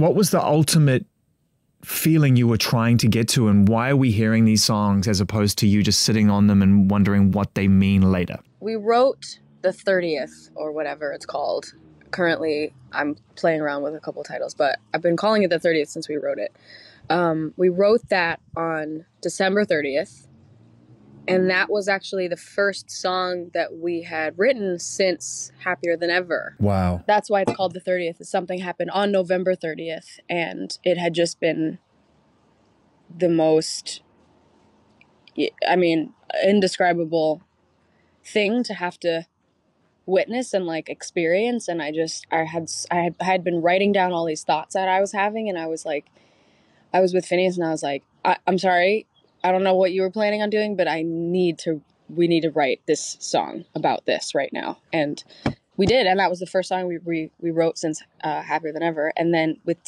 what was the ultimate feeling you were trying to get to and why are we hearing these songs as opposed to you just sitting on them and wondering what they mean later? We wrote the 30th or whatever it's called. Currently i'm playing around with a couple titles but i've been calling it the 30th since we wrote it. Um, we wrote that on december 30th and that was actually the first song that we had written since happier than ever. Wow. That's why it's called the 30th something happened on november 30th and it had just been the most i mean indescribable thing to have to witness and like experience. And i just i had i had, I had been writing down all these thoughts that i was having and i was like i was with Finneas and i was like I, i'm sorry I don't know what you were planning on doing, but I need to we need to write this song about this right now. And we did, and that was the first song we we, we wrote since uh, Happier Than Ever. And then with